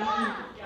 Yeah.